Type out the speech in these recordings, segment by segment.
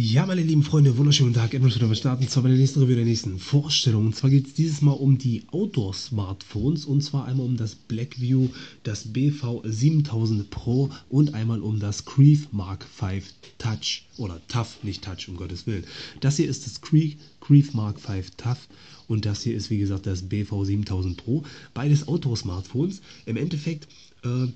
Ja, meine lieben Freunde, wunderschönen Tag. Edmund wieder. Starten zwar bei der nächsten Review der nächsten Vorstellung. Und zwar geht es dieses Mal um die Outdoor-Smartphones. Und zwar einmal um das Blackview, das BV 7000 Pro und einmal um das Creve Mark V Touch. Oder TUF, nicht Touch, um Gottes Willen. Das hier ist das Creve Mark V TUF. Und das hier ist, wie gesagt, das BV 7000 Pro. Beides Outdoor-Smartphones. Im Endeffekt äh,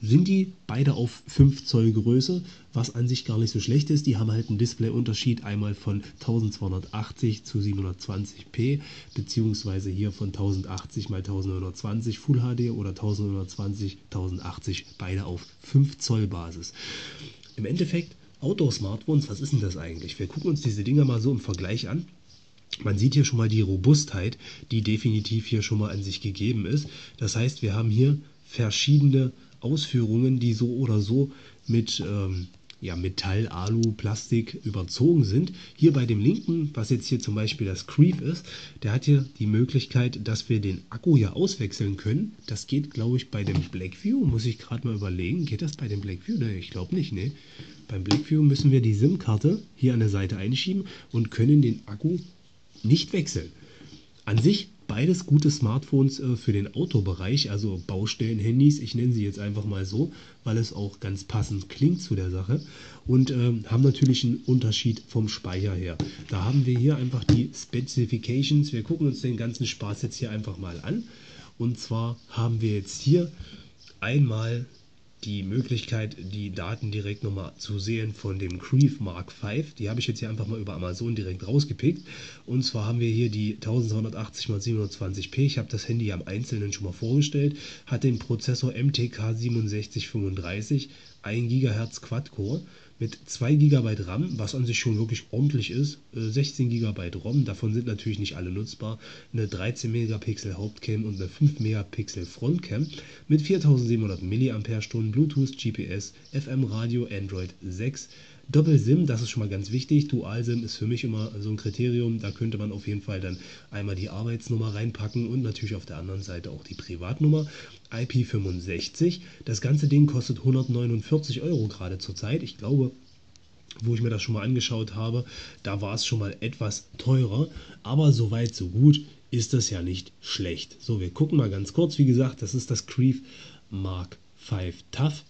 sind die beide auf 5 Zoll Größe, was an sich gar nicht so schlecht ist. Die haben halt einen Displayunterschied einmal von 1280 zu 720p, beziehungsweise hier von 1080 mal 1920 Full HD oder 1920 1080, beide auf 5 Zoll Basis. Im Endeffekt, Outdoor-Smartphones, was ist denn das eigentlich? Wir gucken uns diese Dinger mal so im Vergleich an. Man sieht hier schon mal die Robustheit, die definitiv hier schon mal an sich gegeben ist. Das heißt, wir haben hier verschiedene Ausführungen, die so oder so mit ähm, ja, Metall, Alu, Plastik überzogen sind. Hier bei dem linken, was jetzt hier zum Beispiel das Creep ist, der hat hier die Möglichkeit, dass wir den Akku hier auswechseln können. Das geht, glaube ich, bei dem Blackview, muss ich gerade mal überlegen. Geht das bei dem Blackview? Ne, ich glaube nicht, ne. Beim Blackview müssen wir die SIM-Karte hier an der Seite einschieben und können den Akku nicht wechseln. An sich beides gute Smartphones äh, für den Autobereich, also Baustellen-Handys. Ich nenne sie jetzt einfach mal so, weil es auch ganz passend klingt zu der Sache. Und äh, haben natürlich einen Unterschied vom Speicher her. Da haben wir hier einfach die Specifications. Wir gucken uns den ganzen Spaß jetzt hier einfach mal an. Und zwar haben wir jetzt hier einmal die Möglichkeit, die Daten direkt nochmal zu sehen von dem Creve Mark V. Die habe ich jetzt hier einfach mal über Amazon direkt rausgepickt. Und zwar haben wir hier die 1280 x 720p. Ich habe das Handy am Einzelnen schon mal vorgestellt. Hat den Prozessor MTK 6735, 1 GHz Quad-Core mit 2 GB RAM, was an sich schon wirklich ordentlich ist, 16 GB ROM, davon sind natürlich nicht alle nutzbar, eine 13 Megapixel Hauptcam und eine 5 Megapixel Frontcam mit 4700 mAh, Bluetooth, GPS, FM Radio, Android 6, Doppel-SIM, das ist schon mal ganz wichtig. Dual-SIM ist für mich immer so ein Kriterium. Da könnte man auf jeden Fall dann einmal die Arbeitsnummer reinpacken und natürlich auf der anderen Seite auch die Privatnummer. IP65. Das ganze Ding kostet 149 Euro gerade zurzeit. Ich glaube, wo ich mir das schon mal angeschaut habe, da war es schon mal etwas teurer. Aber soweit, so gut ist das ja nicht schlecht. So, wir gucken mal ganz kurz. Wie gesagt, das ist das Creve Mark V Tough.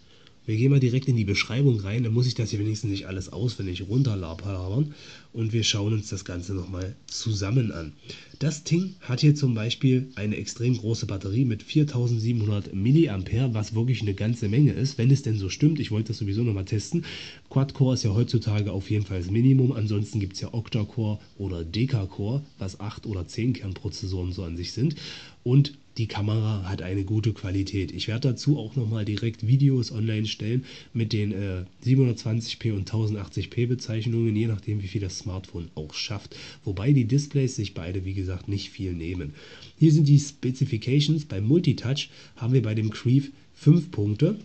Wir gehen mal direkt in die Beschreibung rein, dann muss ich das hier wenigstens nicht alles auswendig runterlabern und wir schauen uns das Ganze nochmal zusammen an. Das Ding hat hier zum Beispiel eine extrem große Batterie mit 4700 mAh, was wirklich eine ganze Menge ist, wenn es denn so stimmt. Ich wollte das sowieso nochmal testen. Quad-Core ist ja heutzutage auf jeden Fall das Minimum, ansonsten gibt es ja Octa-Core oder Deca-Core, was 8 oder 10 Kernprozessoren so an sich sind. Und die Kamera hat eine gute Qualität. Ich werde dazu auch nochmal direkt Videos online stellen mit den äh, 720p und 1080p Bezeichnungen, je nachdem wie viel das Smartphone auch schafft. Wobei die Displays sich beide, wie gesagt, nicht viel nehmen. Hier sind die Specifications. Beim Multitouch haben wir bei dem Creve 5 Punkte.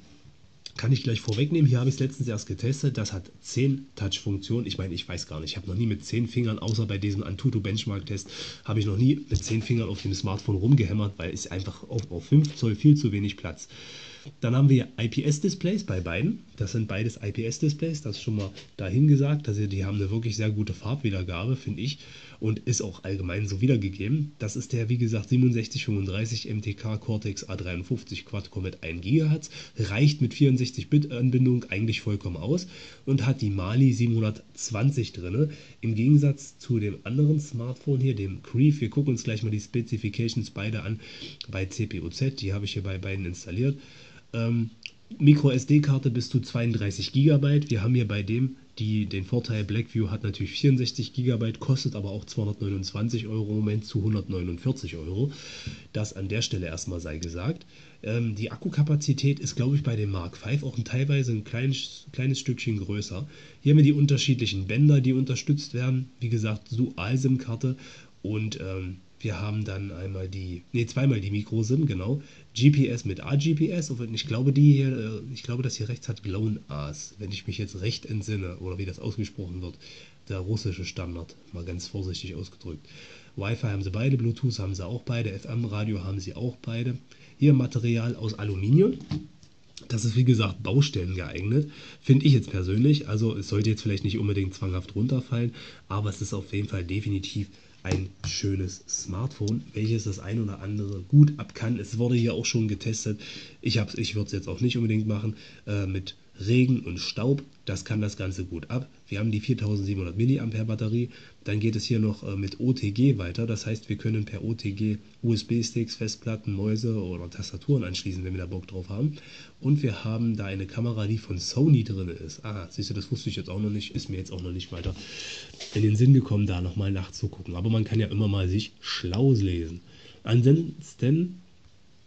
Kann ich gleich vorwegnehmen. Hier habe ich es letztens erst getestet. Das hat 10 Touch-Funktionen. Ich meine, ich weiß gar nicht. Ich habe noch nie mit 10 Fingern, außer bei diesem Antutu Benchmark-Test, habe ich noch nie mit 10 Fingern auf dem Smartphone rumgehämmert, weil es einfach auf, auf 5 Zoll viel zu wenig Platz. Dann haben wir IPS-Displays bei beiden. Das sind beides IPS-Displays, das ist schon mal dahin gesagt. Also die haben eine wirklich sehr gute Farbwiedergabe, finde ich, und ist auch allgemein so wiedergegeben. Das ist der, wie gesagt, 6735 MTK Cortex A53 Quad-Core mit 1 GHz, reicht mit 64-Bit-Anbindung eigentlich vollkommen aus und hat die Mali 720 drin. Im Gegensatz zu dem anderen Smartphone hier, dem Creve, wir gucken uns gleich mal die Specifications beide an bei CPUZ, die habe ich hier bei beiden installiert. Ähm, Micro SD-Karte bis zu 32 GB. Wir haben hier bei dem die, den Vorteil, Blackview hat natürlich 64 GB, kostet aber auch 229 Euro im Moment zu 149 Euro. Das an der Stelle erstmal sei gesagt. Ähm, die Akkukapazität ist, glaube ich, bei dem Mark V auch ein, teilweise ein kleines, kleines Stückchen größer. Hier haben wir die unterschiedlichen Bänder, die unterstützt werden. Wie gesagt, Dual-SIM-Karte und ähm, wir haben dann einmal die, nee, zweimal die Micro-SIM, genau. GPS mit AGPS und ich glaube, die hier, äh, ich glaube, das hier rechts hat GLONASS, wenn ich mich jetzt recht entsinne oder wie das ausgesprochen wird. Der russische Standard, mal ganz vorsichtig ausgedrückt. Wi-Fi haben sie beide, Bluetooth haben sie auch beide, FM-Radio haben sie auch beide. Hier Material aus Aluminium. Das ist wie gesagt Baustellen geeignet, finde ich jetzt persönlich. Also es sollte jetzt vielleicht nicht unbedingt zwanghaft runterfallen, aber es ist auf jeden Fall definitiv ein schönes Smartphone, welches das ein oder andere gut ab kann. Es wurde hier auch schon getestet. Ich, ich würde es jetzt auch nicht unbedingt machen äh, mit Regen und Staub, das kann das Ganze gut ab. Wir haben die 4700 mAh Batterie. Dann geht es hier noch äh, mit OTG weiter. Das heißt, wir können per OTG USB-Sticks, Festplatten, Mäuse oder Tastaturen anschließen, wenn wir da Bock drauf haben. Und wir haben da eine Kamera, die von Sony drin ist. Ah, siehst du, das wusste ich jetzt auch noch nicht. Ist mir jetzt auch noch nicht weiter in den Sinn gekommen, da nochmal nachzugucken. Aber man kann ja immer mal sich schlau lesen. Ansonsten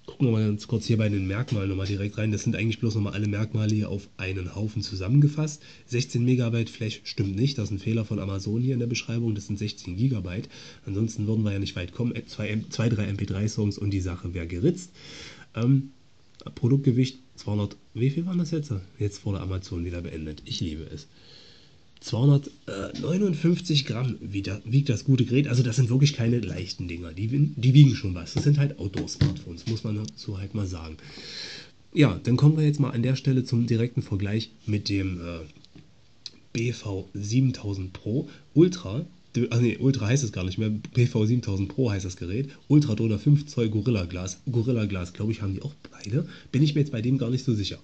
Gucken wir mal ganz kurz hier bei den Merkmalen nochmal direkt rein. Das sind eigentlich bloß nochmal alle Merkmale hier auf einen Haufen zusammengefasst. 16 Megabyte Flash stimmt nicht. Das ist ein Fehler von Amazon hier in der Beschreibung. Das sind 16 Gigabyte. Ansonsten würden wir ja nicht weit kommen. Zwei, zwei drei MP3-Songs und die Sache wäre geritzt. Ähm, Produktgewicht 200, wie viel waren das jetzt? Jetzt wurde Amazon wieder beendet. Ich liebe es. 259 Gramm wiegt das gute Gerät. Also das sind wirklich keine leichten Dinger. Die, die wiegen schon was. Das sind halt Outdoor-Smartphones, muss man so halt mal sagen. Ja, dann kommen wir jetzt mal an der Stelle zum direkten Vergleich mit dem äh, BV 7000 Pro Ultra. Ach nee, Ultra heißt es gar nicht mehr. BV 7000 Pro heißt das Gerät. Ultra Donor 5 Zoll Gorilla Glas. Gorilla Glas, glaube ich, haben die auch beide. Bin ich mir jetzt bei dem gar nicht so sicher.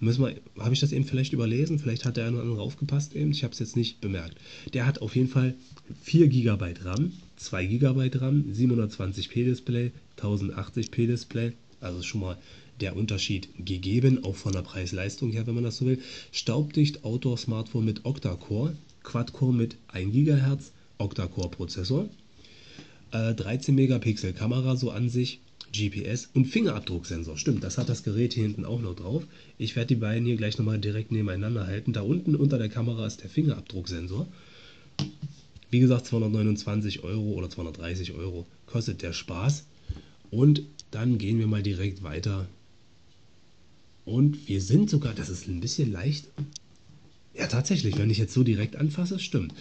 Habe ich das eben vielleicht überlesen? Vielleicht hat der eine oder andere aufgepasst eben. Ich habe es jetzt nicht bemerkt. Der hat auf jeden Fall 4 GB RAM, 2 GB RAM, 720p Display, 1080p Display. Also schon mal der Unterschied gegeben, auch von der Preis-Leistung her, wenn man das so will. Staubdicht Outdoor-Smartphone mit Octa-Core, Quad-Core mit 1 GHz, Octa-Core-Prozessor, äh, 13 Megapixel Kamera so an sich, GPS und Fingerabdrucksensor. Stimmt, das hat das Gerät hier hinten auch noch drauf. Ich werde die beiden hier gleich nochmal direkt nebeneinander halten. Da unten unter der Kamera ist der Fingerabdrucksensor. Wie gesagt, 229 Euro oder 230 Euro kostet der Spaß. Und dann gehen wir mal direkt weiter. Und wir sind sogar, das ist ein bisschen leicht, ja, tatsächlich, wenn ich jetzt so direkt anfasse, stimmt.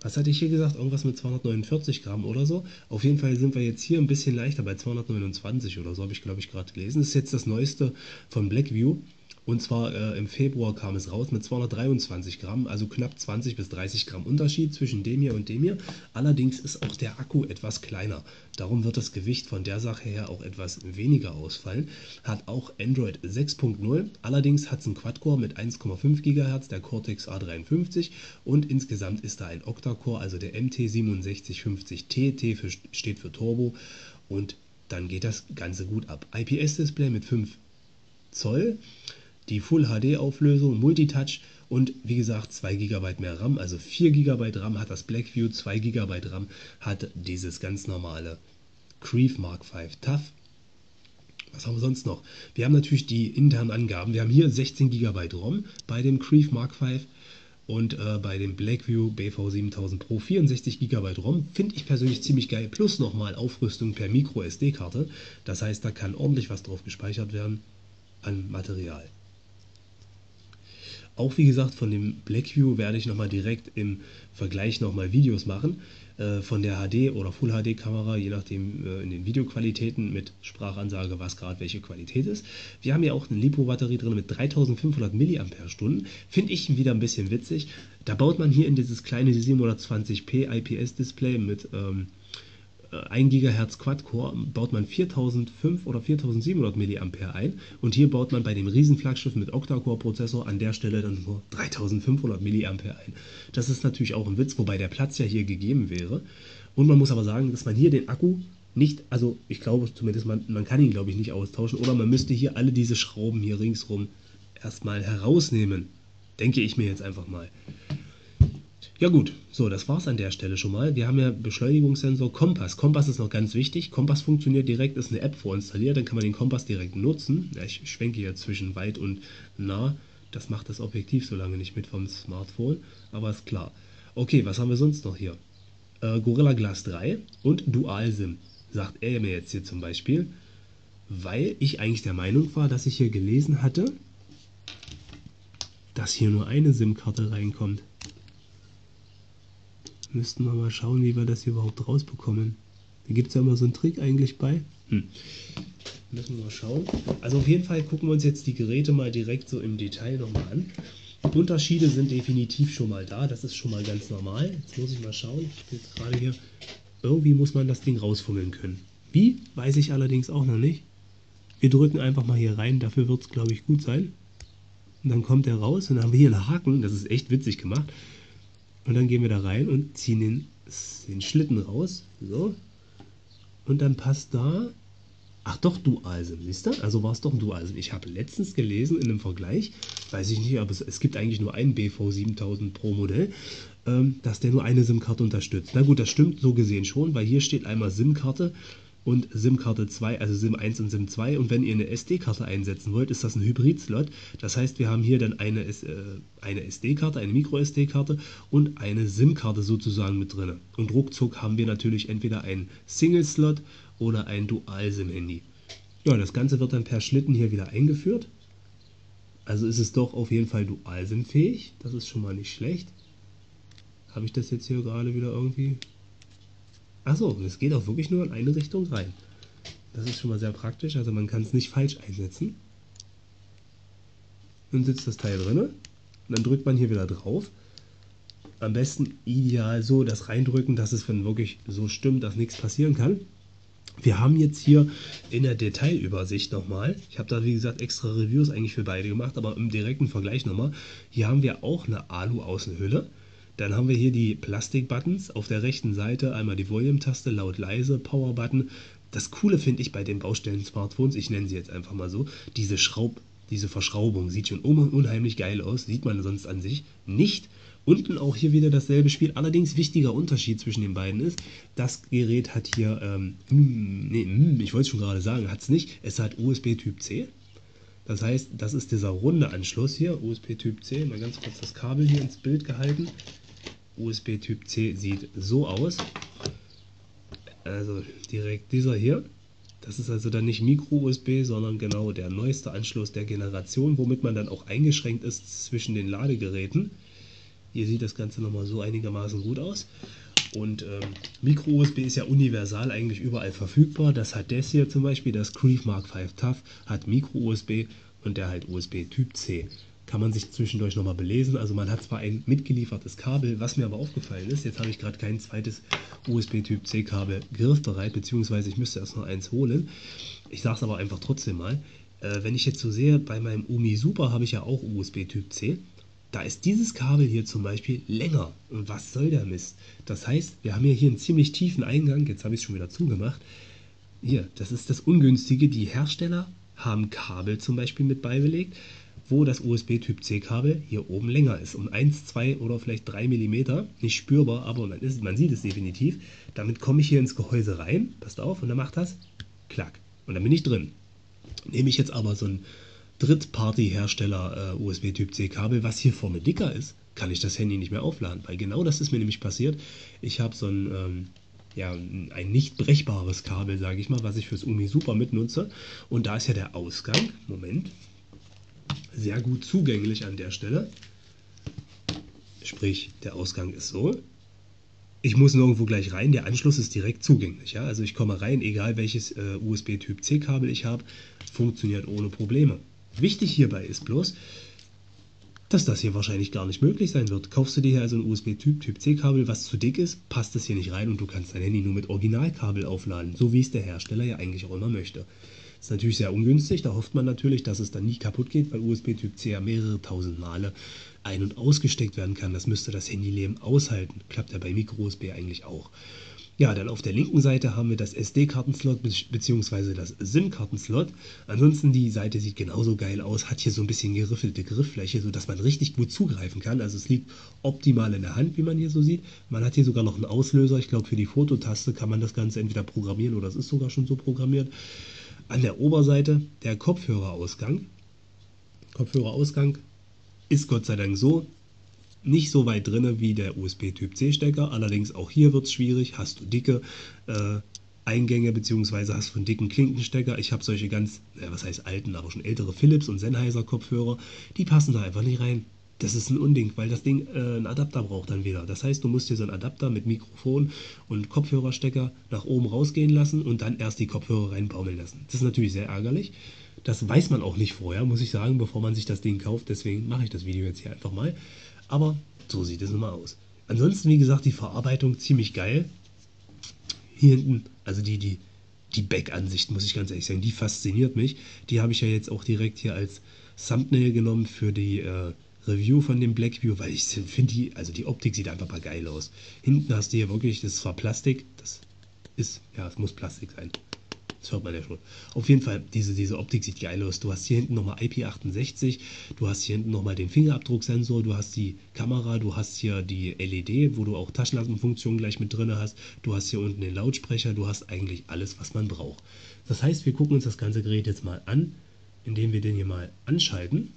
Was hatte ich hier gesagt? Irgendwas mit 249 Gramm oder so. Auf jeden Fall sind wir jetzt hier ein bisschen leichter bei 229 oder so, habe ich glaube ich gerade gelesen. Das ist jetzt das neueste von Blackview. Und zwar äh, im Februar kam es raus mit 223 Gramm, also knapp 20 bis 30 Gramm Unterschied zwischen dem hier und dem hier. Allerdings ist auch der Akku etwas kleiner. Darum wird das Gewicht von der Sache her auch etwas weniger ausfallen. Hat auch Android 6.0. Allerdings hat es einen Quad-Core mit 1,5 GHz, der Cortex A53. Und insgesamt ist da ein Octa-Core, also der MT6750T. T für, steht für Turbo. Und dann geht das Ganze gut ab. IPS-Display mit 5 Zoll die Full HD Auflösung, Multitouch und wie gesagt 2 GB mehr RAM, also 4 GB RAM hat das Blackview, 2 GB RAM hat dieses ganz normale Creve Mark V TAF. Was haben wir sonst noch? Wir haben natürlich die internen Angaben. Wir haben hier 16 GB ROM bei dem Creve Mark V und äh, bei dem Blackview BV7000 Pro 64 GB ROM. Finde ich persönlich ziemlich geil. Plus nochmal Aufrüstung per Micro SD-Karte. Das heißt, da kann ordentlich was drauf gespeichert werden an Material. Auch wie gesagt, von dem Blackview werde ich nochmal direkt im Vergleich nochmal Videos machen. Äh, von der HD oder Full HD Kamera, je nachdem äh, in den Videoqualitäten mit Sprachansage, was gerade welche Qualität ist. Wir haben ja auch eine Lipo-Batterie drin mit 3500 mAh. Finde ich wieder ein bisschen witzig. Da baut man hier in dieses kleine 720p IPS-Display mit ähm, 1 GHz Quad-Core baut man 4005 oder 4700 mA ein und hier baut man bei dem Riesenflaggschiff mit Octa-Core-Prozessor an der Stelle dann nur 3500 mA ein. Das ist natürlich auch ein Witz, wobei der Platz ja hier gegeben wäre. Und man muss aber sagen, dass man hier den Akku nicht, also ich glaube zumindest, man, man kann ihn glaube ich nicht austauschen oder man müsste hier alle diese Schrauben hier ringsrum erstmal herausnehmen. Denke ich mir jetzt einfach mal. Ja gut, so, das war es an der Stelle schon mal. Wir haben ja Beschleunigungssensor, Kompass. Kompass ist noch ganz wichtig. Kompass funktioniert direkt, ist eine App vorinstalliert, dann kann man den Kompass direkt nutzen. Ja, ich schwenke hier zwischen weit und nah. Das macht das Objektiv so lange nicht mit vom Smartphone, aber ist klar. Okay, was haben wir sonst noch hier? Äh, Gorilla Glass 3 und Dual SIM, sagt er mir jetzt hier zum Beispiel, weil ich eigentlich der Meinung war, dass ich hier gelesen hatte, dass hier nur eine SIM-Karte reinkommt. Müssten wir mal schauen, wie wir das hier überhaupt rausbekommen. Da gibt es ja immer so einen Trick eigentlich bei. Hm. Müssen wir mal schauen. Also auf jeden Fall gucken wir uns jetzt die Geräte mal direkt so im Detail nochmal an. Unterschiede sind definitiv schon mal da, das ist schon mal ganz normal. Jetzt muss ich mal schauen, ich bin jetzt gerade hier, irgendwie muss man das Ding rausfummeln können. Wie, weiß ich allerdings auch noch nicht. Wir drücken einfach mal hier rein, dafür wird es glaube ich gut sein. Und dann kommt er raus und dann haben wir hier einen Haken, das ist echt witzig gemacht. Und dann gehen wir da rein und ziehen den, den Schlitten raus, so. Und dann passt da Ach doch, Dualsim, siehst du? Also war es doch ein Dualsim. Ich habe letztens gelesen in einem Vergleich, weiß ich nicht, aber es, es gibt eigentlich nur ein BV7000 Pro Modell, ähm, dass der nur eine SIM-Karte unterstützt. Na gut, das stimmt so gesehen schon, weil hier steht einmal SIM-Karte und SIM-Karte 2, also SIM 1 und SIM 2. Und wenn ihr eine SD-Karte einsetzen wollt, ist das ein Hybrid-Slot. Das heißt, wir haben hier dann eine, äh, eine SD-Karte, eine Micro-SD-Karte und eine SIM-Karte sozusagen mit drin. Und ruckzuck haben wir natürlich entweder einen Single-Slot oder ein Dual-SIM-Handy. Ja, das Ganze wird dann per Schlitten hier wieder eingeführt. Also ist es doch auf jeden Fall Dual-SIM-fähig. Das ist schon mal nicht schlecht. Habe ich das jetzt hier gerade wieder irgendwie? Achso, es geht auch wirklich nur in eine Richtung rein. Das ist schon mal sehr praktisch, also man kann es nicht falsch einsetzen. Nun sitzt das Teil drin. Und dann drückt man hier wieder drauf. Am besten ideal so das reindrücken, dass es wenn wirklich so stimmt, dass nichts passieren kann. Wir haben jetzt hier in der Detailübersicht nochmal, ich habe da wie gesagt extra Reviews eigentlich für beide gemacht, aber im direkten Vergleich nochmal, hier haben wir auch eine Alu-Außenhülle. Dann haben wir hier die Plastik-Buttons auf der rechten Seite, einmal die Volume-Taste, laut leise, Power-Button. Das Coole finde ich bei den Baustellen-Smartphones, ich nenne sie jetzt einfach mal so, diese Schraub, diese Verschraubung sieht schon unheimlich geil aus, sieht man sonst an sich nicht. Unten auch hier wieder dasselbe Spiel. Allerdings wichtiger Unterschied zwischen den beiden ist, das Gerät hat hier, ähm, nee, ich wollte es schon gerade sagen, hat es nicht. Es hat USB Typ C. Das heißt, das ist dieser runde Anschluss hier, USB Typ C. Mal ganz kurz das Kabel hier ins Bild gehalten. USB Typ C sieht so aus. Also direkt dieser hier. Das ist also dann nicht Micro-USB, sondern genau der neueste Anschluss der Generation, womit man dann auch eingeschränkt ist zwischen den Ladegeräten. Hier sieht das Ganze nochmal so einigermaßen gut aus. Und ähm, Micro-USB ist ja universal eigentlich überall verfügbar. Das hat das hier zum Beispiel, das Creef Mark V Tough, hat Micro-USB und der halt USB Typ C. Kann man sich zwischendurch nochmal belesen. Also man hat zwar ein mitgeliefertes Kabel, was mir aber aufgefallen ist, jetzt habe ich gerade kein zweites USB Typ C Kabel griffbereit, beziehungsweise ich müsste erst noch eins holen. Ich sage es aber einfach trotzdem mal. Äh, wenn ich jetzt so sehe, bei meinem Umi Super habe ich ja auch USB Typ C. Da ist dieses Kabel hier zum Beispiel länger. Und was soll der Mist? Das heißt, wir haben ja hier einen ziemlich tiefen Eingang. Jetzt habe ich es schon wieder zugemacht. Hier, das ist das Ungünstige. Die Hersteller haben Kabel zum Beispiel mit beibelegt, wo das USB-Typ C-Kabel hier oben länger ist. Um 1, 2 oder vielleicht 3 mm. Nicht spürbar, aber man, ist, man sieht es definitiv. Damit komme ich hier ins Gehäuse rein. Passt auf, und dann macht das klack. Und dann bin ich drin. Nehme ich jetzt aber so ein Drittparty-Hersteller äh, USB-Typ C-Kabel, was hier vorne dicker ist, kann ich das Handy nicht mehr aufladen. Weil genau das ist mir nämlich passiert. Ich habe so ein, ähm, ja, ein nicht brechbares Kabel, sage ich mal, was ich fürs Umi Super mitnutze. Und da ist ja der Ausgang, Moment, sehr gut zugänglich an der Stelle. Sprich, der Ausgang ist so. Ich muss nirgendwo gleich rein, der Anschluss ist direkt zugänglich. Ja? Also ich komme rein, egal welches äh, USB-Typ C-Kabel ich habe, funktioniert ohne Probleme. Wichtig hierbei ist bloß, dass das hier wahrscheinlich gar nicht möglich sein wird. Kaufst du dir hier also ein USB-Typ Typ C-Kabel, was zu dick ist, passt das hier nicht rein und du kannst dein Handy nur mit Originalkabel aufladen, so wie es der Hersteller ja eigentlich auch immer möchte. Das ist natürlich sehr ungünstig, da hofft man natürlich, dass es dann nie kaputt geht, weil USB-Typ C ja mehrere tausend Male ein- und ausgesteckt werden kann. Das müsste das Handyleben aushalten. Klappt ja bei Micro-USB eigentlich auch. Ja, dann auf der linken Seite haben wir das SD-Kartenslot bzw. das SIM-Kartenslot. Ansonsten die Seite sieht genauso geil aus, hat hier so ein bisschen geriffelte Grifffläche, sodass man richtig gut zugreifen kann. Also es liegt optimal in der Hand, wie man hier so sieht. Man hat hier sogar noch einen Auslöser. Ich glaube, für die Fototaste kann man das Ganze entweder programmieren oder es ist sogar schon so programmiert. An der Oberseite der Kopfhörerausgang. Kopfhörerausgang ist Gott sei Dank so, nicht so weit drin wie der USB-Typ C-Stecker. Allerdings auch hier wird es schwierig. Hast du dicke äh, Eingänge beziehungsweise hast du einen dicken Klinkenstecker. Ich habe solche ganz, ja, was heißt alten, aber schon ältere Philips und Sennheiser Kopfhörer. Die passen da einfach nicht rein. Das ist ein Unding, weil das Ding äh, einen Adapter braucht dann wieder. Das heißt, du musst dir so einen Adapter mit Mikrofon und Kopfhörerstecker nach oben rausgehen lassen und dann erst die Kopfhörer reinbaumeln lassen. Das ist natürlich sehr ärgerlich. Das weiß man auch nicht vorher, muss ich sagen, bevor man sich das Ding kauft. Deswegen mache ich das Video jetzt hier einfach mal. Aber so sieht es nun mal aus. Ansonsten, wie gesagt, die Verarbeitung ziemlich geil. Hier hinten, also die, die, die Back-Ansicht, muss ich ganz ehrlich sagen, die fasziniert mich. Die habe ich ja jetzt auch direkt hier als Thumbnail genommen für die äh, Review von dem Blackview, weil ich finde die, also die Optik sieht einfach mal geil aus. Hinten hast du hier wirklich, das ist zwar Plastik, das ist, ja, es muss Plastik sein. Das hört man ja schon. Auf jeden Fall, diese, diese Optik sieht geil aus. Du hast hier hinten nochmal IP68, du hast hier hinten nochmal den Fingerabdrucksensor, du hast die Kamera, du hast hier die LED, wo du auch Taschenlampenfunktion gleich mit drin hast, du hast hier unten den Lautsprecher, du hast eigentlich alles, was man braucht. Das heißt, wir gucken uns das ganze Gerät jetzt mal an, indem wir den hier mal anschalten.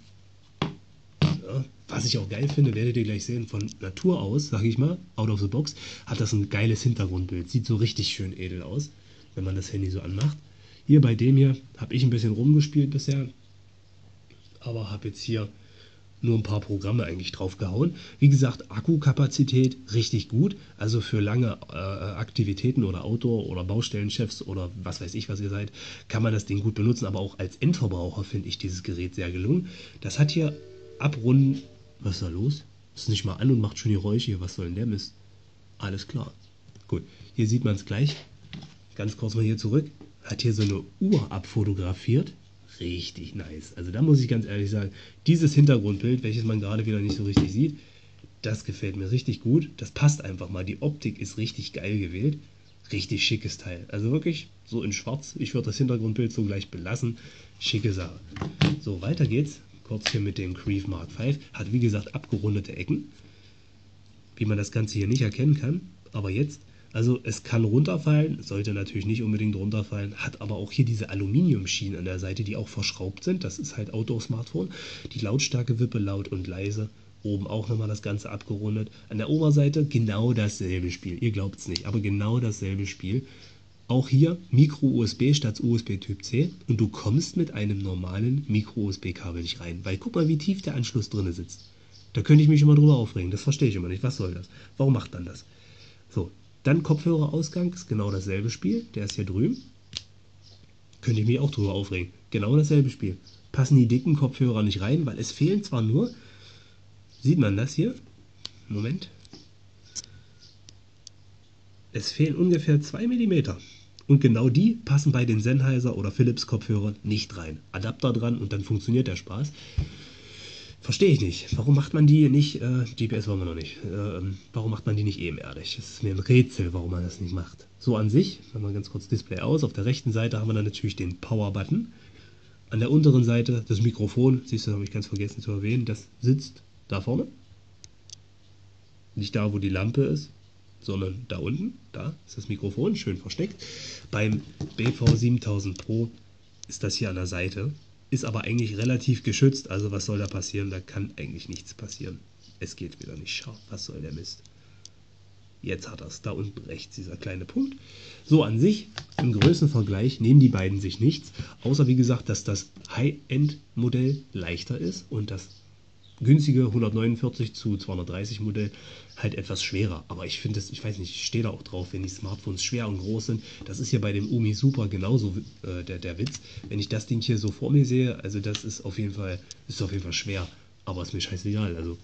Ja, was ich auch geil finde, werdet ihr gleich sehen, von Natur aus, sage ich mal, out of the box, hat das ein geiles Hintergrundbild. Sieht so richtig schön edel aus, wenn man das Handy so anmacht. Hier bei dem hier habe ich ein bisschen rumgespielt bisher, aber habe jetzt hier nur ein paar Programme eigentlich drauf gehauen. Wie gesagt, Akkukapazität richtig gut. Also für lange äh, Aktivitäten oder Outdoor- oder Baustellenchefs oder was weiß ich, was ihr seid, kann man das Ding gut benutzen. Aber auch als Endverbraucher finde ich dieses Gerät sehr gelungen. Das hat hier abrunden. Was ist da los? Ist nicht mal an und macht schon Geräusche hier. Was soll denn der Mist? Alles klar. Gut, hier sieht man es gleich. Ganz kurz mal hier zurück. Hat hier so eine Uhr abfotografiert. Richtig nice. Also da muss ich ganz ehrlich sagen, dieses Hintergrundbild, welches man gerade wieder nicht so richtig sieht, das gefällt mir richtig gut. Das passt einfach mal. Die Optik ist richtig geil gewählt. Richtig schickes Teil. Also wirklich so in schwarz. Ich würde das Hintergrundbild so gleich belassen. Schicke Sache. So, weiter geht's kurz hier mit dem Creve Mark V, hat wie gesagt abgerundete Ecken, wie man das Ganze hier nicht erkennen kann, aber jetzt, also es kann runterfallen, sollte natürlich nicht unbedingt runterfallen, hat aber auch hier diese Aluminiumschienen an der Seite, die auch verschraubt sind, das ist halt Outdoor-Smartphone, die Lautstärke-Wippe laut und leise, oben auch nochmal das Ganze abgerundet, an der Oberseite genau dasselbe Spiel, ihr glaubt es nicht, aber genau dasselbe Spiel, auch hier Micro-USB statt USB Typ C und du kommst mit einem normalen Micro-USB-Kabel nicht rein, weil guck mal, wie tief der Anschluss drin sitzt. Da könnte ich mich immer drüber aufregen, das verstehe ich immer nicht. Was soll das? Warum macht man das? So, dann Kopfhörerausgang ist genau dasselbe Spiel, der ist hier drüben. Könnte ich mich auch drüber aufregen. Genau dasselbe Spiel. Passen die dicken Kopfhörer nicht rein, weil es fehlen zwar nur, sieht man das hier? Moment. Es fehlen ungefähr 2 mm. Und genau die passen bei den Sennheiser oder Philips Kopfhörern nicht rein. Adapter dran und dann funktioniert der Spaß. Verstehe ich nicht. Warum macht man die nicht, äh, GPS wollen wir noch nicht, äh, warum macht man die nicht ebenerdig? Das ist mir ein Rätsel, warum man das nicht macht. So an sich, wenn man ganz kurz Display aus, auf der rechten Seite haben wir dann natürlich den Power-Button. An der unteren Seite das Mikrofon, siehst du, habe ich ganz vergessen zu erwähnen, das sitzt da vorne. Nicht da, wo die Lampe ist, sondern da unten, da ist das Mikrofon, schön versteckt. Beim BV7000 Pro ist das hier an der Seite, ist aber eigentlich relativ geschützt, also was soll da passieren? Da kann eigentlich nichts passieren. Es geht wieder nicht scharf, was soll der Mist? Jetzt hat er es, da unten rechts, dieser kleine Punkt. So an sich, im Größenvergleich nehmen die beiden sich nichts, außer wie gesagt, dass das High-End-Modell leichter ist und das günstige 149 zu 230 Modell halt etwas schwerer. Aber ich finde es, ich weiß nicht, ich stehe da auch drauf, wenn die Smartphones schwer und groß sind. Das ist ja bei dem Umi Super genauso äh, der, der Witz. Wenn ich das Ding hier so vor mir sehe, also das ist auf jeden Fall, ist auf jeden Fall schwer. Aber ist mir scheißegal. Also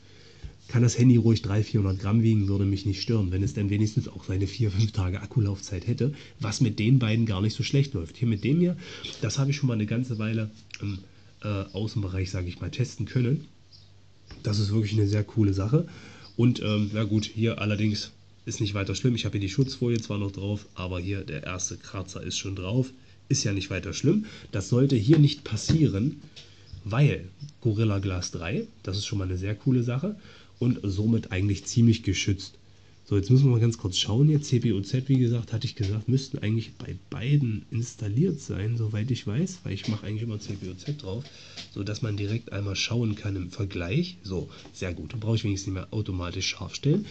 kann das Handy ruhig 300, 400 Gramm wiegen, würde mich nicht stören, wenn es dann wenigstens auch seine 4, 5 Tage Akkulaufzeit hätte, was mit den beiden gar nicht so schlecht läuft. Hier mit dem hier, das habe ich schon mal eine ganze Weile im äh, Außenbereich, sage ich mal, testen können. Das ist wirklich eine sehr coole Sache. Und ähm, ja gut, hier allerdings ist nicht weiter schlimm. Ich habe hier die Schutzfolie zwar noch drauf, aber hier der erste Kratzer ist schon drauf. Ist ja nicht weiter schlimm. Das sollte hier nicht passieren, weil Gorilla Glass 3, das ist schon mal eine sehr coole Sache und somit eigentlich ziemlich geschützt. So, jetzt müssen wir mal ganz kurz schauen hier. CPU-Z, wie gesagt, hatte ich gesagt, müssten eigentlich bei beiden installiert sein, soweit ich weiß, weil ich mache eigentlich immer CPU-Z drauf, sodass man direkt einmal schauen kann im Vergleich. So, sehr gut. Dann brauche ich wenigstens nicht mehr automatisch scharf stellen.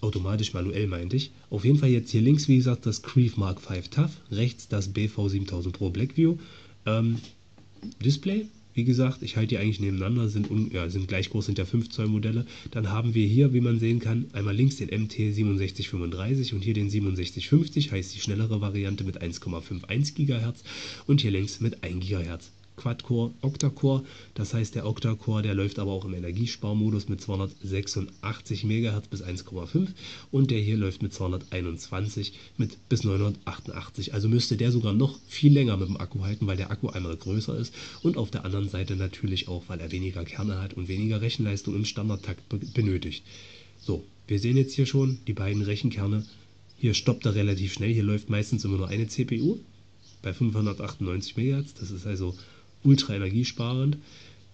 Automatisch manuell meinte ich. Auf jeden Fall jetzt hier links, wie gesagt, das Creve Mark V TAF, rechts das BV7000 Pro Blackview. Ähm, Display Wie gesagt, ich halte die eigentlich nebeneinander, sind, un, ja, sind gleich groß, sind ja 5 Zoll Modelle. Dann haben wir hier, wie man sehen kann, einmal links den MT6735 und hier den 6750, heißt die schnellere Variante mit 1,51 GHz und hier links mit 1 GHz. Quad-Core, Octa-Core. Das heißt, der Octa-Core, der läuft aber auch im Energiesparmodus mit 286 MHz bis 1,5 und der hier läuft mit 221 mit bis 988. Also müsste der sogar noch viel länger mit dem Akku halten, weil der Akku einmal größer ist und auf der anderen Seite natürlich auch, weil er weniger Kerne hat und weniger Rechenleistung im Standardtakt benötigt. So, wir sehen jetzt hier schon die beiden Rechenkerne. Hier stoppt er relativ schnell. Hier läuft meistens immer nur eine CPU bei 598 MHz. Das ist also ultra energiesparend.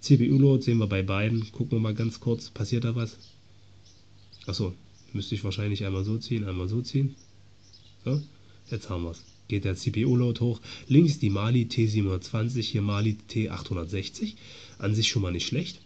CPU-Load sehen wir bei beiden. Gucken wir mal ganz kurz. Passiert da was? Achso, müsste ich wahrscheinlich einmal so ziehen, einmal so ziehen. So, jetzt haben wir es. Geht der CPU-Load hoch. Links die Mali T720, hier Mali T860. An sich schon mal nicht schlecht.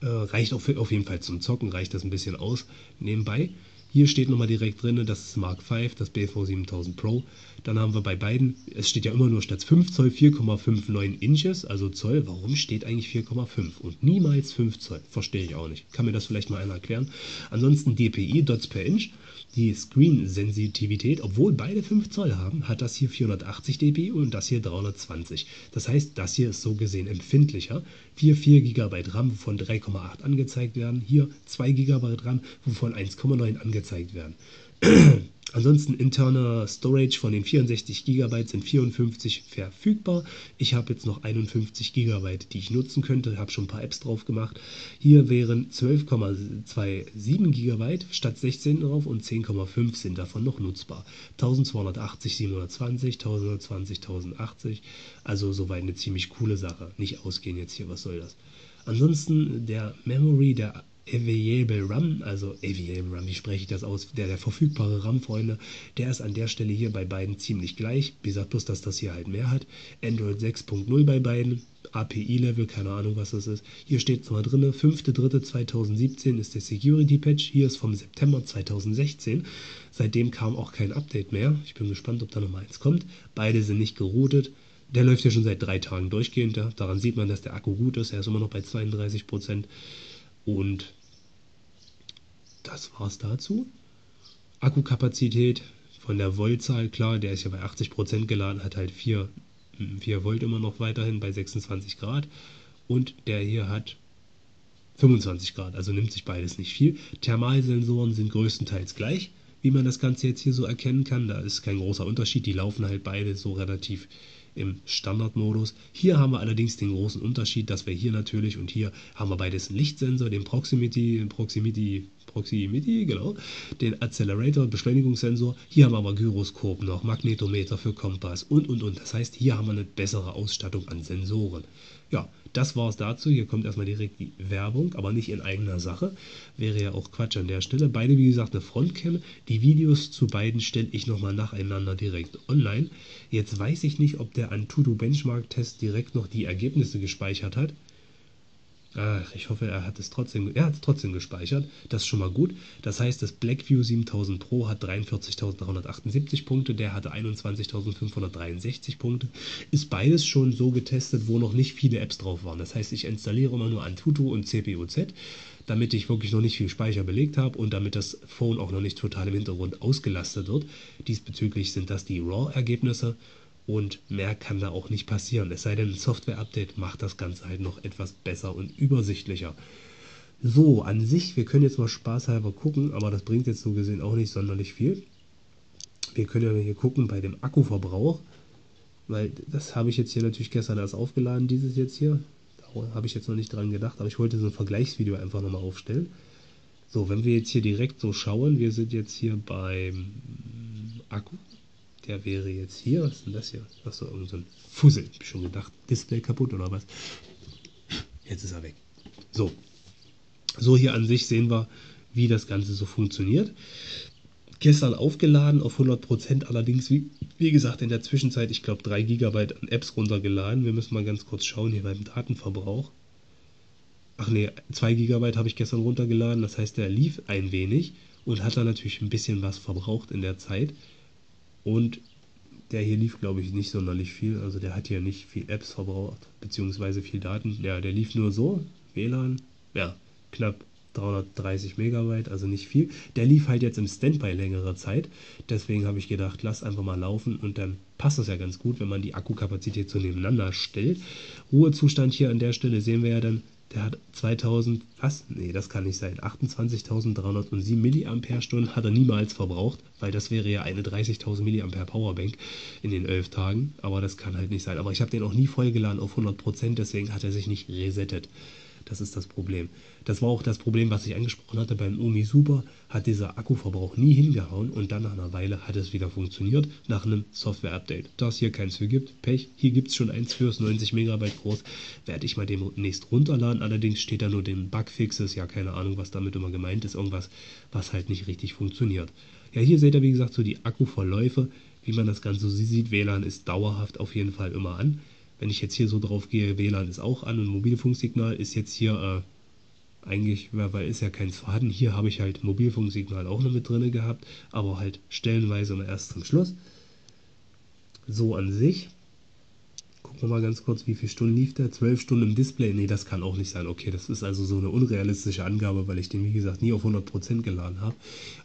Äh, reicht auf, auf jeden Fall zum Zocken, reicht das ein bisschen aus nebenbei. Hier steht nochmal direkt drin, das ist Mark V, das BV 7000 Pro. Dann haben wir bei beiden, es steht ja immer nur statt 5 Zoll 4,59 Inches, also Zoll. Warum steht eigentlich 4,5 und niemals 5 Zoll? Verstehe ich auch nicht. Kann mir das vielleicht mal einer erklären? Ansonsten DPI, Dots per Inch. Die Screen-Sensitivität, obwohl beide 5 Zoll haben, hat das hier 480 dB und das hier 320. Das heißt, das hier ist so gesehen empfindlicher. Hier 4 GB RAM, wovon 3,8 angezeigt werden. Hier 2 GB RAM, wovon 1,9 angezeigt werden. Ansonsten interne Storage von den 64 GB sind 54 verfügbar. Ich habe jetzt noch 51 GB, die ich nutzen könnte. Habe schon ein paar Apps drauf gemacht. Hier wären 12,27 GB statt 16 drauf und 10,5 sind davon noch nutzbar. 1280, 720, 1120, 1080. Also soweit eine ziemlich coole Sache. Nicht ausgehen jetzt hier, was soll das? Ansonsten der Memory, der Available RAM, also Available RAM, wie spreche ich das aus? Der, der verfügbare RAM, Freunde, der ist an der Stelle hier bei beiden ziemlich gleich. Wie gesagt, bloß, dass das hier halt mehr hat. Android 6.0 bei beiden. API-Level, keine Ahnung, was das ist. Hier steht es mal drin, 5.3.2017 ist der Security-Patch. Hier ist vom September 2016. Seitdem kam auch kein Update mehr. Ich bin gespannt, ob da noch mal eins kommt. Beide sind nicht geroutet. Der läuft ja schon seit drei Tagen durchgehend. Ja. Daran sieht man, dass der Akku gut ist. Er ist immer noch bei 32% Und das war's dazu. Akkukapazität von der Voltzahl, klar, der ist ja bei 80% geladen, hat halt 4, 4 Volt immer noch weiterhin bei 26 Grad. Und der hier hat 25 Grad, also nimmt sich beides nicht viel. Thermalsensoren sind größtenteils gleich, wie man das Ganze jetzt hier so erkennen kann. Da ist kein großer Unterschied, die laufen halt beide so relativ im Standardmodus. Hier haben wir allerdings den großen Unterschied, dass wir hier natürlich und hier haben wir beides einen Lichtsensor, den Proximity, Proximity Proximity, genau, den Accelerator, Beschleunigungssensor. Hier haben wir aber Gyroskop noch, Magnetometer für Kompass und und und. Das heißt, hier haben wir eine bessere Ausstattung an Sensoren. Ja, das war es dazu. Hier kommt erstmal direkt die Werbung, aber nicht in eigener Sache. Wäre ja auch Quatsch an der Stelle. Beide, wie gesagt, eine Frontcam. Die Videos zu beiden stelle ich nochmal nacheinander direkt online. Jetzt weiß ich nicht, ob der Antutu Benchmark Test direkt noch die Ergebnisse gespeichert hat. Ach, ich hoffe, er hat es trotzdem, er hat es trotzdem gespeichert. Das ist schon mal gut. Das heißt, das Blackview 7000 Pro hat 43.378 Punkte, der hatte 21.563 Punkte. Ist beides schon so getestet, wo noch nicht viele Apps drauf waren. Das heißt, ich installiere immer nur Antutu und CPU-Z, damit ich wirklich noch nicht viel Speicher belegt habe und damit das Phone auch noch nicht total im Hintergrund ausgelastet wird. Diesbezüglich sind das die RAW-Ergebnisse und mehr kann da auch nicht passieren. Es sei denn, ein Software-Update macht das Ganze halt noch etwas besser und übersichtlicher. So, an sich, wir können jetzt mal spaßhalber gucken, aber das bringt jetzt so gesehen auch nicht sonderlich viel. Wir können ja hier gucken bei dem Akkuverbrauch, weil das habe ich jetzt hier natürlich gestern erst aufgeladen, dieses jetzt hier. Da habe ich jetzt noch nicht dran gedacht, aber ich wollte so ein Vergleichsvideo einfach nochmal aufstellen. So, wenn wir jetzt hier direkt so schauen, wir sind jetzt hier beim Akku der wäre jetzt hier. Was ist denn das hier? Achso, irgend so ein Fussel. Hab ich schon gedacht. Display kaputt oder was? Jetzt ist er weg. So. So hier an sich sehen wir, wie das Ganze so funktioniert. Gestern aufgeladen auf 100%, allerdings, wie, wie gesagt, in der Zwischenzeit, ich glaube, 3 GB an Apps runtergeladen. Wir müssen mal ganz kurz schauen hier beim Datenverbrauch. Ach nee, 2 GB habe ich gestern runtergeladen, das heißt, der lief ein wenig und hat dann natürlich ein bisschen was verbraucht in der Zeit. Und Der hier lief, glaube ich, nicht sonderlich viel. Also der hat hier nicht viel Apps verbraucht, beziehungsweise viel Daten. Ja, der lief nur so, WLAN, ja, knapp 330 Megabyte, also nicht viel. Der lief halt jetzt im Standby längere Zeit. Deswegen habe ich gedacht, lass einfach mal laufen und dann passt das ja ganz gut, wenn man die Akkukapazität so nebeneinander stellt. Ruhezustand hier an der Stelle sehen wir ja dann, der hat 2000, was? Nee, das kann nicht sein. 28.307 mAh hat er niemals verbraucht, weil das wäre ja eine 30.000 mAh Powerbank in den 11 Tagen. Aber das kann halt nicht sein. Aber ich habe den auch nie vollgeladen auf 100%, deswegen hat er sich nicht resettet. Das ist das Problem. Das war auch das Problem, was ich angesprochen hatte beim Umi Super. Hat dieser Akkuverbrauch nie hingehauen und dann nach einer Weile hat es wieder funktioniert nach einem Software-Update. Da es hier keins für gibt, Pech. Hier gibt es schon eins für, ist 90 Megabyte groß. Werde ich mal demnächst runterladen. Allerdings steht da nur den Bugfixes. Ja, keine Ahnung, was damit immer gemeint ist. Irgendwas, was halt nicht richtig funktioniert. Ja, hier seht ihr, wie gesagt, so die Akkuverläufe, wie man das Ganze so sieht. WLAN ist dauerhaft auf jeden Fall immer an. Wenn ich jetzt hier so drauf gehe, WLAN ist auch an und Mobilfunksignal ist jetzt hier äh, eigentlich, weil ist ja keins vorhanden. Hier habe ich halt Mobilfunksignal auch noch mit drin gehabt, aber halt stellenweise erst zum Schluss. So an sich. Gucken wir mal ganz kurz, wie viele Stunden lief der? 12 Stunden im Display? Nee, das kann auch nicht sein. Okay, das ist also so eine unrealistische Angabe, weil ich den, wie gesagt, nie auf 100% geladen habe.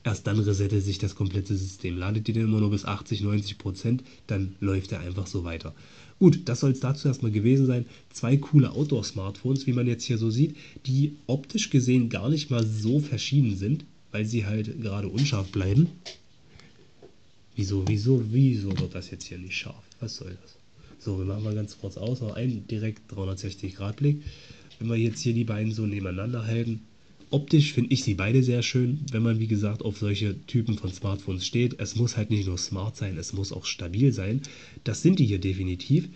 Erst dann resettet sich das komplette System. Ladet ihr den immer nur bis 80, 90%, dann läuft er einfach so weiter. Gut, das soll es dazu erstmal gewesen sein. Zwei coole Outdoor-Smartphones, wie man jetzt hier so sieht, die optisch gesehen gar nicht mal so verschieden sind, weil sie halt gerade unscharf bleiben. Wieso, wieso, wieso wird das jetzt hier nicht scharf? Was soll das? So, wir machen mal ganz kurz aus, noch einen direkt 360-Grad-Blick. Wenn wir jetzt hier die beiden so nebeneinander halten, optisch finde ich sie beide sehr schön, wenn man wie gesagt auf solche Typen von Smartphones steht. Es muss halt nicht nur smart sein, es muss auch stabil sein. Das sind die hier definitiv.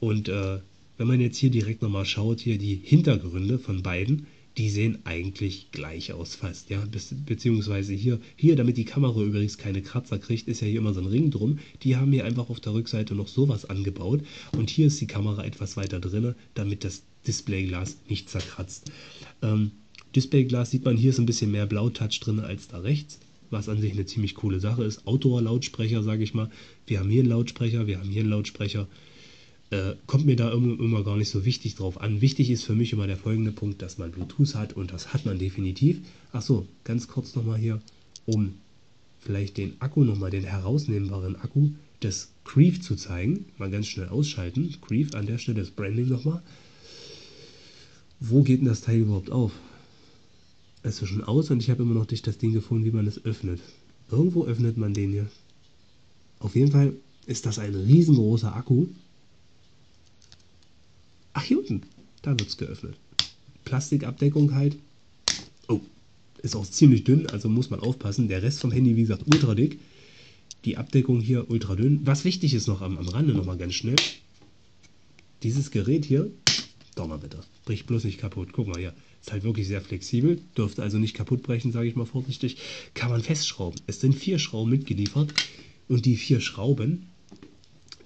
Und äh, wenn man jetzt hier direkt nochmal schaut, hier die Hintergründe von beiden, die sehen eigentlich gleich aus fast, ja, Be beziehungsweise hier, hier, damit die Kamera übrigens keine Kratzer kriegt, ist ja hier immer so ein Ring drum, die haben hier einfach auf der Rückseite noch sowas angebaut und hier ist die Kamera etwas weiter drin, damit das Displayglas nicht zerkratzt. Ähm, Displayglas sieht man, hier ist ein bisschen mehr Blautouch drin als da rechts, was an sich eine ziemlich coole Sache ist. Outdoor-Lautsprecher, sage ich mal. Wir haben hier einen Lautsprecher, wir haben hier einen Lautsprecher. Äh, kommt mir da immer, immer, gar nicht so wichtig drauf an. Wichtig ist für mich immer der folgende Punkt, dass man Bluetooth hat und das hat man definitiv. Achso, ganz kurz nochmal hier, um vielleicht den Akku nochmal, den herausnehmbaren Akku des Creef zu zeigen. Mal ganz schnell ausschalten. Creef an der Stelle das Branding nochmal. Wo geht denn das Teil überhaupt auf? Es ist schon aus und ich habe immer noch nicht das Ding gefunden, wie man es öffnet. Irgendwo öffnet man den hier. Auf jeden Fall ist das ein riesengroßer Akku. Ach, hier unten. Da wird es geöffnet. Plastikabdeckung halt. Oh, ist auch ziemlich dünn, also muss man aufpassen. Der Rest vom Handy, wie gesagt, ultra dick. Die Abdeckung hier ultra dünn. Was wichtig ist noch am, am Rande nochmal ganz schnell. Dieses Gerät hier, Donnerwetter, bricht bloß nicht kaputt. Guck mal hier. Ist halt wirklich sehr flexibel, dürfte also nicht kaputt brechen, sage ich mal vorsichtig. Kann man festschrauben. Es sind vier Schrauben mitgeliefert und die vier Schrauben,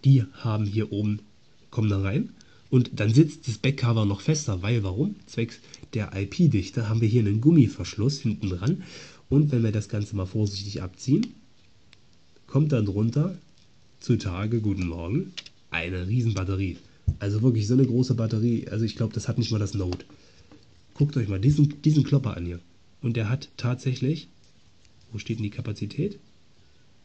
die haben hier oben, kommen da rein und dann sitzt das Backcover noch fester, weil warum? Zwecks der IP-Dichte haben wir hier einen Gummiverschluss hinten dran und wenn wir das Ganze mal vorsichtig abziehen, kommt dann drunter zutage, guten Morgen, eine Riesenbatterie. Also wirklich so eine große Batterie. Also ich glaube, das hat nicht mal das Note. Guckt euch mal diesen, diesen Klopper an hier. Und der hat tatsächlich, wo steht denn die Kapazität?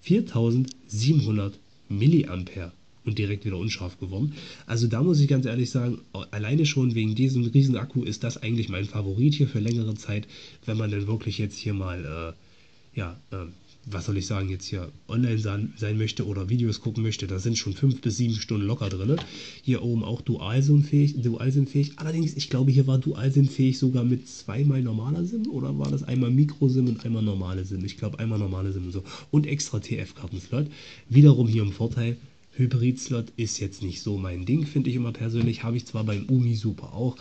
4700 Milliampere und direkt wieder unscharf geworden. Also da muss ich ganz ehrlich sagen, alleine schon wegen diesem riesen Akku ist das eigentlich mein Favorit hier für längere Zeit, wenn man denn wirklich jetzt hier mal, äh, ja, äh, was soll ich sagen, jetzt hier online sein, sein möchte oder Videos gucken möchte, da sind schon fünf bis sieben Stunden locker drin. Hier oben auch Dual-SIM-fähig. Dual Allerdings, ich glaube, hier war Dual-SIM-fähig sogar mit zweimal normaler SIM oder war das einmal Micro-SIM und einmal normale SIM? Ich glaube, einmal normale SIM und so. Und extra TF-Kartenslot. Wiederum hier im Vorteil, Hybrid-Slot ist jetzt nicht so mein Ding, finde ich immer persönlich. Habe ich zwar beim Umi Super auch,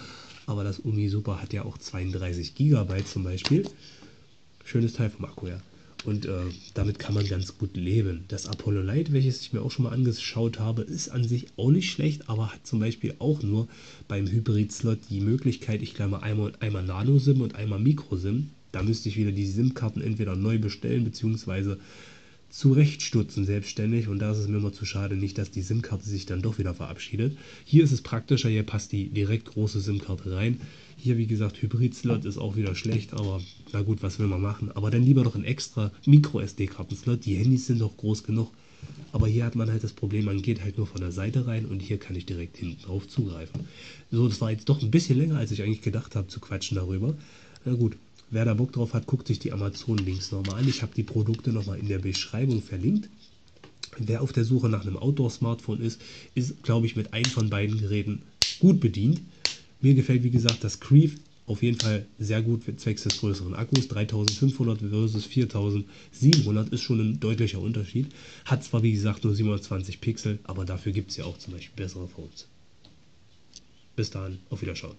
aber das Umi Super hat ja auch 32 GB zum Beispiel. Schönes Teil vom Akku, ja. Und äh, damit kann man ganz gut leben. Das Apollo Light, welches ich mir auch schon mal angeschaut habe, ist an sich auch nicht schlecht, aber hat zum Beispiel auch nur beim Hybrid-Slot die Möglichkeit, ich glaube einmal, einmal Nano-SIM und einmal Micro-SIM. Da müsste ich wieder die SIM-Karten entweder neu bestellen, beziehungsweise zurechtstutzen selbstständig und da ist es mir immer zu schade, nicht, dass die SIM-Karte sich dann doch wieder verabschiedet. Hier ist es praktischer, hier passt die direkt große SIM-Karte rein. Hier, wie gesagt, Hybrid-Slot ist auch wieder schlecht, aber na gut, was will man machen? Aber dann lieber noch ein extra Micro-SD-Karten-Slot. Die Handys sind doch groß genug. Aber hier hat man halt das Problem, man geht halt nur von der Seite rein und hier kann ich direkt hinten drauf zugreifen. So, das war jetzt doch ein bisschen länger, als ich eigentlich gedacht habe zu quatschen darüber. Na gut, wer da Bock drauf hat, guckt sich die Amazon-Links nochmal an. Ich habe die Produkte nochmal in der Beschreibung verlinkt. Wer auf der Suche nach einem Outdoor-Smartphone ist, ist, glaube ich, mit einem von beiden Geräten gut bedient. Mir gefällt, wie gesagt, das Creeve auf jeden Fall sehr gut für zwecks des größeren Akkus. 3500 versus 4700 ist schon ein deutlicher Unterschied. Hat zwar wie gesagt nur 720 Pixel, aber dafür gibt es ja auch zum Beispiel bessere Phones. Bis dahin, auf Wiederschauen.